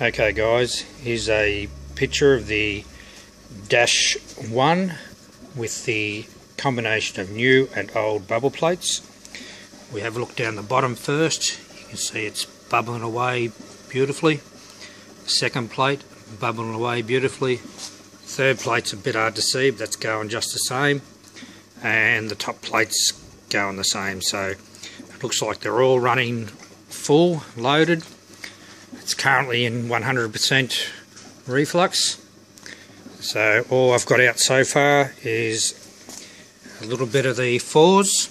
Okay guys, here's a picture of the Dash 1 with the combination of new and old bubble plates. We have a look down the bottom first. You can see it's bubbling away beautifully. Second plate, bubbling away beautifully. Third plate's a bit hard to see, but that's going just the same. And the top plate's going the same, so it looks like they're all running full, loaded. It's currently in 100% reflux. So all I've got out so far is a little bit of the fores.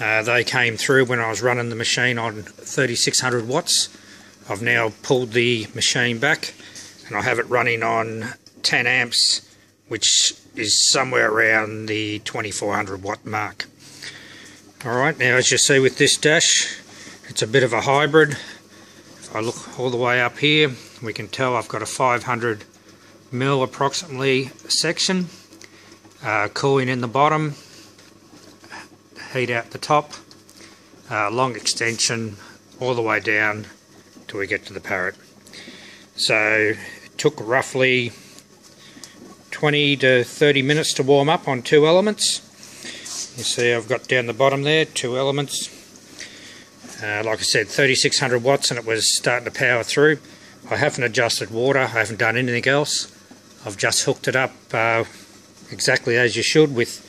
Uh, they came through when I was running the machine on 3600 watts. I've now pulled the machine back and I have it running on 10 amps which is somewhere around the 2400 watt mark. Alright now as you see with this dash it's a bit of a hybrid I look all the way up here, we can tell I've got a 500 mil approximately section, uh, cooling in the bottom, heat out the top, uh, long extension all the way down till we get to the parrot. So it took roughly 20 to 30 minutes to warm up on two elements. You see I've got down the bottom there, two elements, uh, like I said, 3600 watts and it was starting to power through. I haven't adjusted water, I haven't done anything else. I've just hooked it up uh, exactly as you should with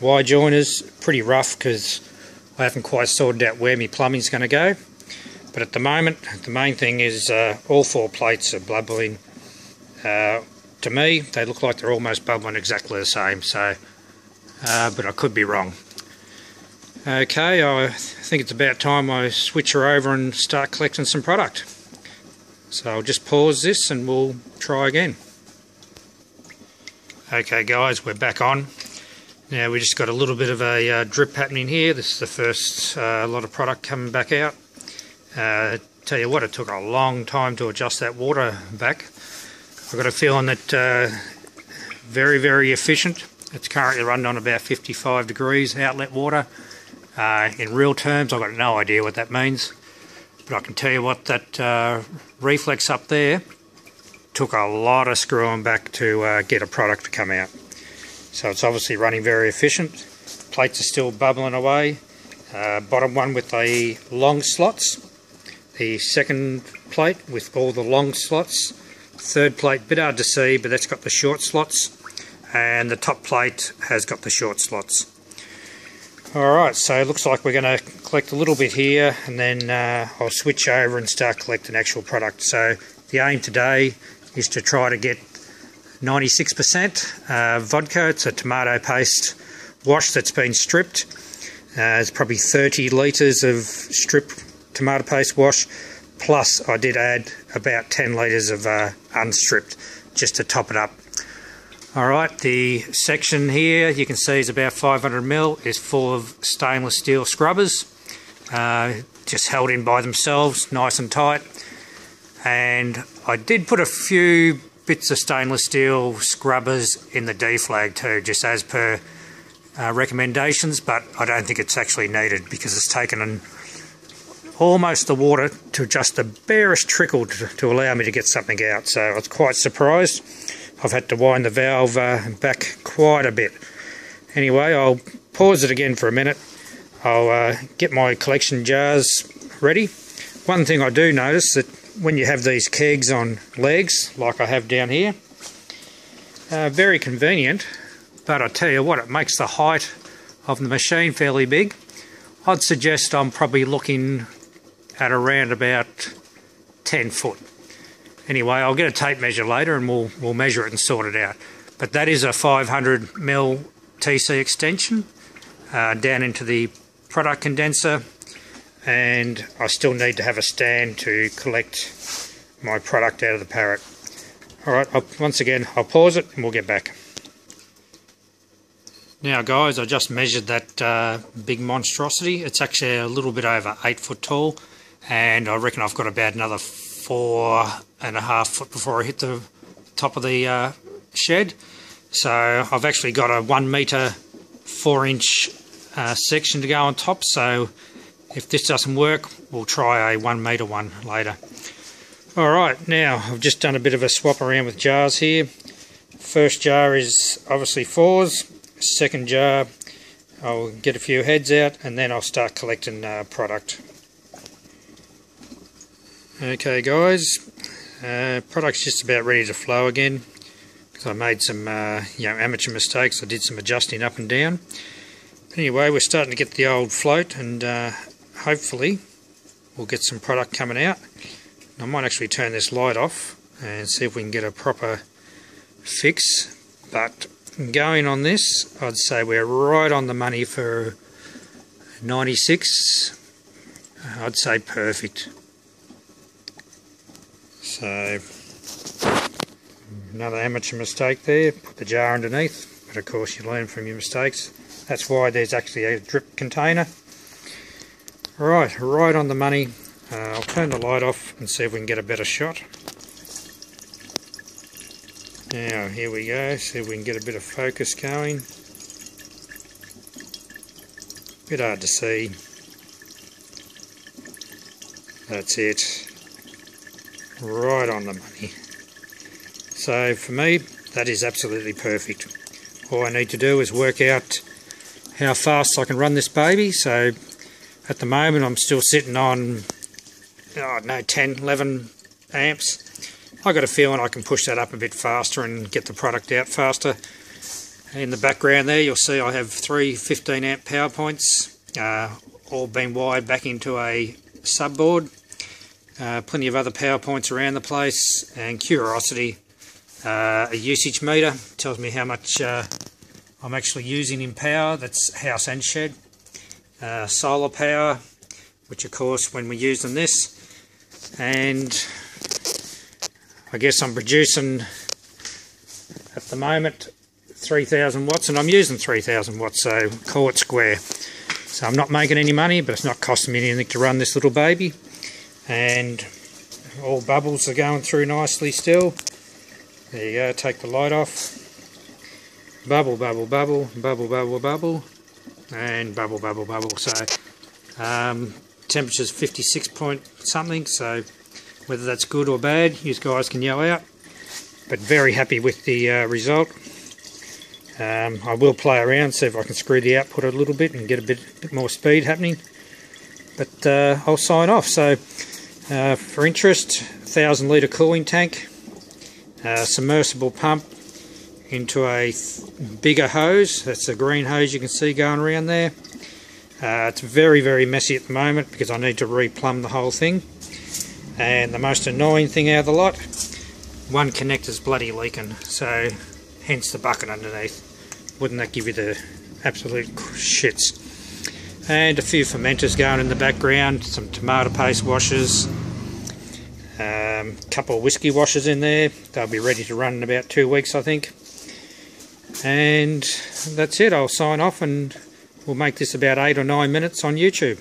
Y joiners. Pretty rough because I haven't quite sorted out where my plumbing's going to go. But at the moment, the main thing is uh, all four plates are bubbling. Uh, to me, they look like they're almost bubbling exactly the same. So, uh, but I could be wrong. Okay, I think it's about time I switch her over and start collecting some product. So I'll just pause this and we'll try again. Okay guys, we're back on. Now we just got a little bit of a uh, drip happening here. This is the first uh, lot of product coming back out. Uh, tell you what, it took a long time to adjust that water back. I've got a feeling that uh, very, very efficient. It's currently running on about 55 degrees outlet water. Uh, in real terms, I've got no idea what that means, but I can tell you what that uh, reflux up there took a lot of screwing back to uh, get a product to come out. So it's obviously running very efficient. Plates are still bubbling away. Uh, bottom one with the long slots. The second plate with all the long slots. Third plate, bit hard to see, but that's got the short slots. And the top plate has got the short slots. Alright, so it looks like we're going to collect a little bit here and then uh, I'll switch over and start collecting actual product. So the aim today is to try to get 96% uh, vodka. It's a tomato paste wash that's been stripped. Uh, it's probably 30 litres of stripped tomato paste wash plus I did add about 10 litres of uh, unstripped just to top it up Alright, the section here you can see is about 500 mil is full of stainless steel scrubbers uh, just held in by themselves nice and tight. And I did put a few bits of stainless steel scrubbers in the dephleg too just as per uh, recommendations but I don't think it's actually needed because it's taken an, almost the water to just the barest trickle to, to allow me to get something out. So I was quite surprised I've had to wind the valve uh, back quite a bit. Anyway, I'll pause it again for a minute. I'll uh, get my collection jars ready. One thing I do notice that when you have these kegs on legs, like I have down here, uh, very convenient, but I tell you what, it makes the height of the machine fairly big. I'd suggest I'm probably looking at around about 10 foot. Anyway, I'll get a tape measure later and we'll, we'll measure it and sort it out. But that is a 500 mil TC extension uh, down into the product condenser and I still need to have a stand to collect my product out of the parrot. Alright, once again, I'll pause it and we'll get back. Now guys, I just measured that uh, big monstrosity. It's actually a little bit over 8 foot tall and I reckon I've got about another four and a half foot before I hit the top of the uh, shed. So I've actually got a one metre, four inch uh, section to go on top. So if this doesn't work, we'll try a one metre one later. Alright, now I've just done a bit of a swap around with jars here. First jar is obviously fores. Second jar, I'll get a few heads out and then I'll start collecting uh, product. Okay guys, uh, product's just about ready to flow again because I made some uh, you know, amateur mistakes. I did some adjusting up and down. Anyway, we're starting to get the old float and uh, hopefully we'll get some product coming out. I might actually turn this light off and see if we can get a proper fix but going on this I'd say we're right on the money for 96 I'd say perfect so another amateur mistake there put the jar underneath but of course you learn from your mistakes that's why there's actually a drip container right right on the money uh, I'll turn the light off and see if we can get a better shot. Now here we go, see if we can get a bit of focus going. Bit hard to see. That's it. Right on the money. So for me, that is absolutely perfect. All I need to do is work out how fast I can run this baby. So at the moment I'm still sitting on oh, no, 10, 11 amps. I got a feeling I can push that up a bit faster and get the product out faster. In the background there you'll see I have three 15 amp power points uh, all been wired back into a subboard. Uh, plenty of other power points around the place and Curiosity uh, a usage meter tells me how much uh, I'm actually using in power that's house and shed. Uh, solar power which of course when we're using this and I guess I'm producing at the moment 3000 watts and I'm using 3000 watts so call it square so I'm not making any money but it's not costing me anything to run this little baby and all bubbles are going through nicely still. There you go take the light off. Bubble bubble bubble bubble bubble bubble. And bubble bubble bubble so um, temperature's 56 point something so whether that's good or bad you guys can yell out. But very happy with the uh, result. Um, I will play around see if I can screw the output a little bit and get a bit, bit more speed happening. But uh, I'll sign off. So uh, for interest 1000 litre cooling tank uh, submersible pump into a bigger hose that's a green hose you can see going around there uh, it's very, very messy at the moment because I need to replumb the whole thing. And the most annoying thing out of the lot, one connector's bloody leaking, so hence the bucket underneath. Wouldn't that give you the absolute shits? And a few fermenters going in the background, some tomato paste washers, a um, couple of whiskey washers in there. They'll be ready to run in about two weeks, I think. And that's it. I'll sign off and We'll make this about eight or nine minutes on YouTube.